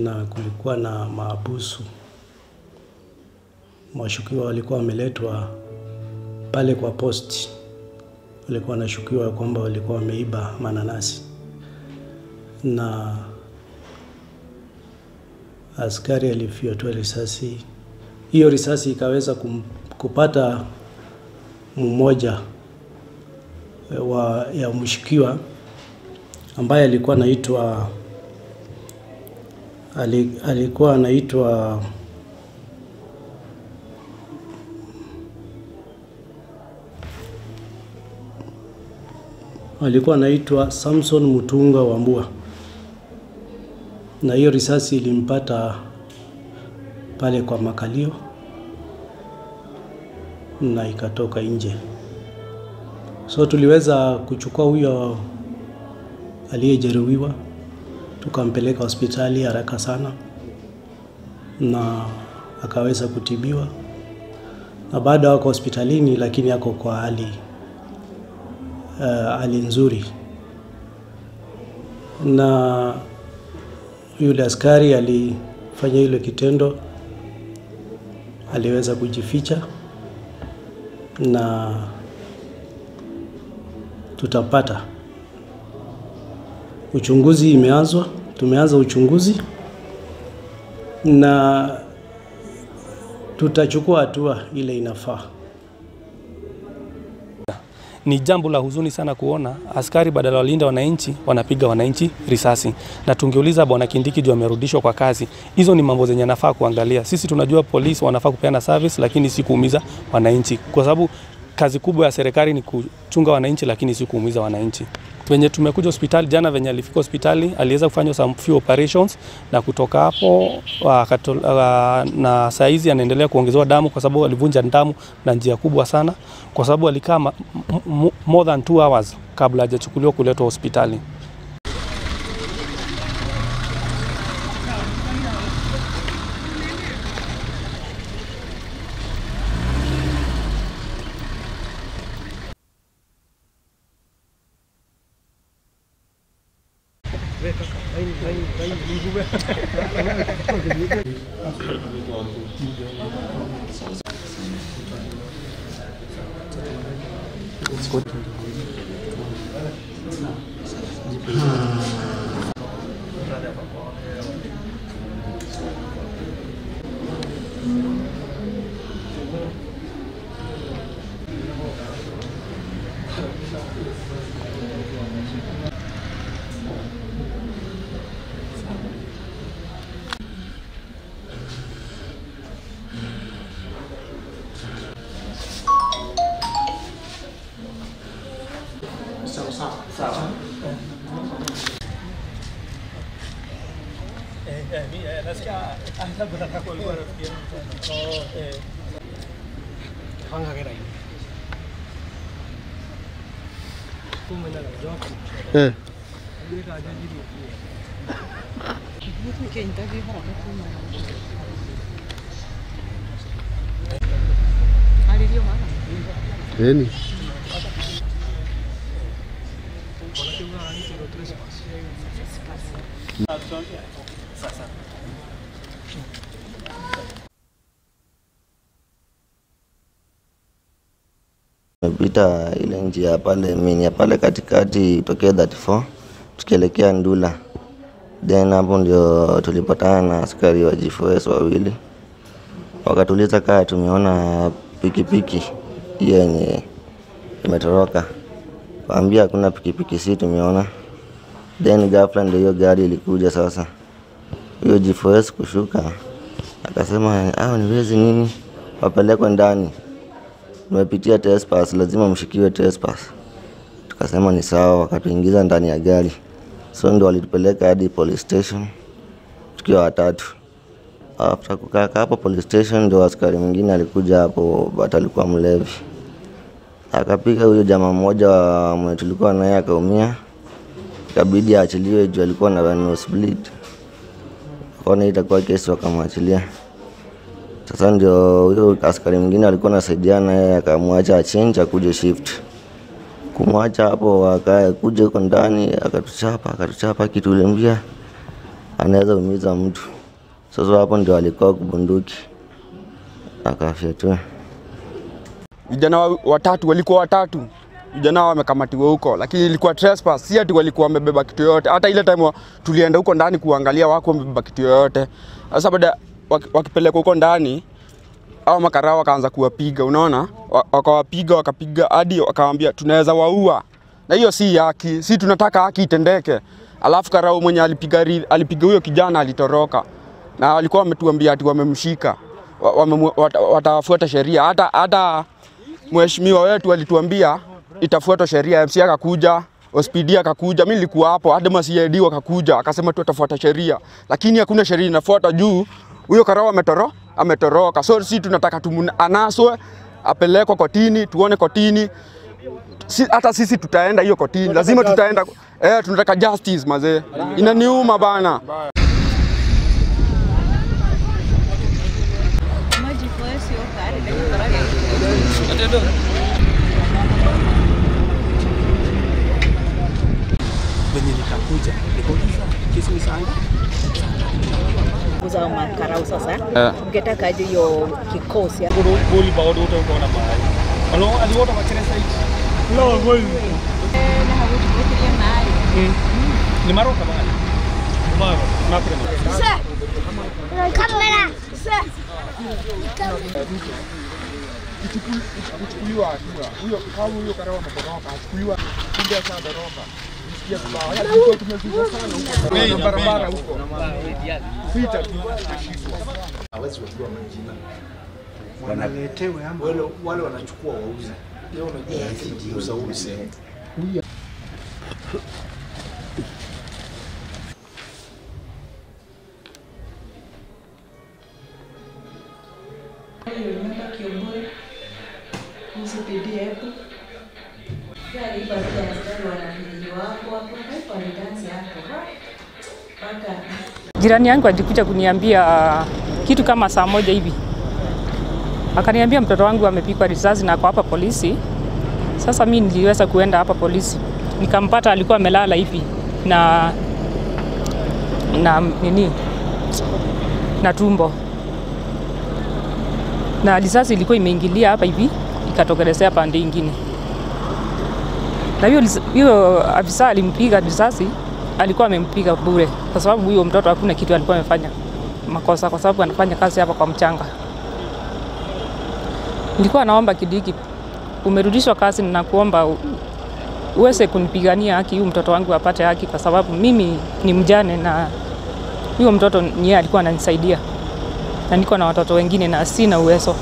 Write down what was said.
na kulikuwa na maabusu. Washukiwa walikuwa wameletwa pale kwa posti, walikuwa wanashukiwa kwamba walikuwa wameiba mananasi, na askari alifyatua risasi. Hiyo risasi ikaweza kupata mmoja wa ya mshukiwa ambaye alikuwa anaitwa alikuwa anaitwa alikuwa anaitwa Samson Mutunga wa mbua na hiyo risasi ilimpata pale kwa makalio na ikatoka nje. So tuliweza kuchukua huyo aliyejeruhiwa tukampeleka hospitali haraka sana na akaweza kutibiwa, na baada wako hospitalini, lakini ako kwa hali uh, nzuri, na yule askari alifanya ile kitendo, aliweza kujificha na tutapata uchunguzi imeanzwa, tumeanza uchunguzi na tutachukua hatua ile inafaa. Ni jambo la huzuni sana kuona askari badala walinda wananchi wanapiga wananchi risasi, na tungeuliza bwana Kindiki juu amerudishwa kwa kazi. Hizo ni mambo zenye nafaa kuangalia. Sisi tunajua polisi wanafaa kupeana service, lakini si kuumiza wananchi, kwa sababu kazi kubwa ya serikali ni kuchunga wananchi, lakini si kuumiza wananchi. Venye tumekuja hospitali jana, venye alifika hospitali aliweza kufanywa some few operations, na kutoka hapo uh, uh, na saizi anaendelea kuongezewa damu kwa sababu alivunja damu na njia kubwa sana, kwa sababu alikaa more than 2 hours kabla hajachukuliwa kuletwa hospitali. Ist gut. Hm. es que hay la verdad que vuelvo a decir. Vamos a quedar ahí. तू मैंने जॉब ये राजा जी रोटी है कितने के इंटरव्यू हो रहा है तू मैं आ रही हो माना है नहीं Tumepita ile njia pale mini ya pale katikati tokea 34 tukielekea Ndula, then hapo ndio tulipatana na askari wa G4S wawili, wakatuliza kaa tumeona pikipiki hiyo yenye imetoroka, waambia hakuna pikipiki, si tumeona. Then ghafla ndio hiyo gari ilikuja. Sasa. Huyo G4S kushuka akasema, hao ni wezi nini, wapelekwe ndani tumepitia trespass, lazima mshikiwe trespass. Tukasema ni sawa, wakatuingiza ndani ya gari, so ndo walitupeleka hadi police station tukiwa watatu. After kukaa hapo police station, ndio askari mwingine alikuja hapo, but alikuwa mlevi, akapiga huyo jamaa mmoja mwenye tulikuwa naye akaumia, ikabidi aachiliwe juu alikuwa na nose bleed. Akaona itakuwa kesi, wakamwachilia. Sasa ndio huyo askari mwingine alikuwa anasaidiana yeye, akamwacha achange akuje shift. Kumwacha hapo akae kuja huko ndani, akatuchapa akatuchapa, akitulimbia anaweza umiza mtu. Sasa hapo ndio alikuwa kubunduki akafyatua. vijana watatu walikuwa watatu vijana wamekamatiwa huko, lakini ilikuwa trespass, si ati walikuwa wamebeba kitu yoyote. Hata ile time tulienda huko ndani kuangalia, wako wamebeba kitu yoyote. Sasa baada wakipelekwa huko ndani, au makarao wakaanza kuwapiga, unaona, Wa- wakawapiga wakapiga hadi wakawaambia tunaweza waua, na hiyo si haki, si tunataka haki itendeke. Alafu karao mwenye alipiga alipiga huyo kijana alitoroka, na walikuwa wametuambia ati wamemshika, watawafuata sheria. Hata hata mheshimiwa wetu alituambia itafuatwa sheria. MC akakuja, OSPD akakuja, mimi nilikuwa hapo, hadi ma akakuja akasema tu atafuata sheria, lakini hakuna sheria inafuata juu huyo karao ametoro ametoroka. So sisi tunataka tumunaswe apelekwe kotini, tuone kotini si, hata sisi tutaenda hiyo kotini, lazima tutaenda. Eh, tunataka justice mazee, inaniuma bana. venye nikakuja nikauliza kesi ni kuza makarau sasa. Yeah. ungetaka aje hiyo kikosi goli utaona mahali alo site no goli ni maroka mahali maro naprema Kuchukuliwa hatua huyo, kama huyo karao achukuliwa kumbe ashatoroka. Barabara huko, pita tu hawezi wajua majina wanaletewe ama wale, wale wanachukua wauze leo unajua? Gari wanavijiji wako hapo hapo mpaka Jirani yangu alikuja kuniambia kitu kama saa moja hivi, akaniambia mtoto wangu amepigwa risasi na ako hapa polisi. Sasa mi niliweza kuenda hapa polisi, nikampata alikuwa amelala hivi na na nini? Na tumbo. Na risasi ilikuwa imeingilia hapa hivi ikatokelezea pande ingine, na hiyo hiyo afisa alimpiga risasi alikuwa amempiga bure, kwa sababu huyo mtoto hakuna kitu alikuwa amefanya makosa, kwa sababu anafanya kazi hapa kwa mchanga. Nilikuwa naomba Kidiki, umerudishwa kazi na kuomba u- uweze kunipigania haki, huyu mtoto wangu apate haki, kwa sababu mimi ni mjane na huyo mtoto niye alikuwa ananisaidia, na niko na watoto wengine na sina uwezo.